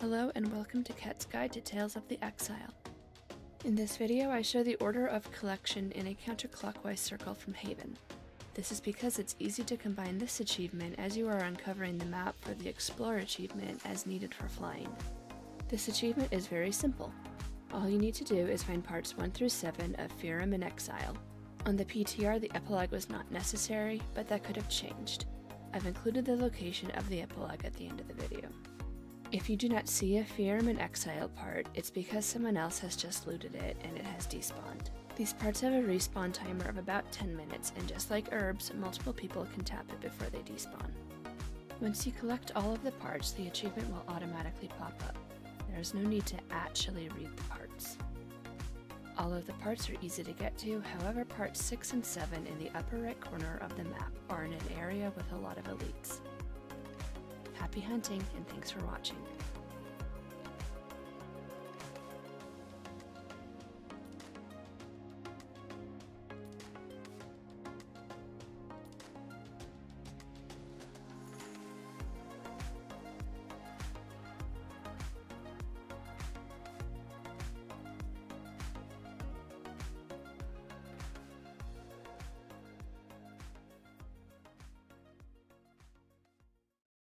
Hello and welcome to Ket's Guide to Tales of the Exile. In this video I show the order of collection in a counterclockwise circle from Haven. This is because it's easy to combine this achievement as you are uncovering the map for the Explore achievement as needed for flying. This achievement is very simple. All you need to do is find parts 1 through 7 of Firim in Exile. On the PTR the epilogue was not necessary, but that could have changed. I've included the location of the epilogue at the end of the video. If you do not see a Firim and Exile part, it's because someone else has just looted it and it has despawned. These parts have a respawn timer of about 10 minutes, and just like herbs, multiple people can tap it before they despawn. Once you collect all of the parts, the achievement will automatically pop up. There is no need to actually read the parts. All of the parts are easy to get to, however parts 6 and 7 in the upper right corner of the map are in an area with a lot of elites. Happy hunting and thanks for watching.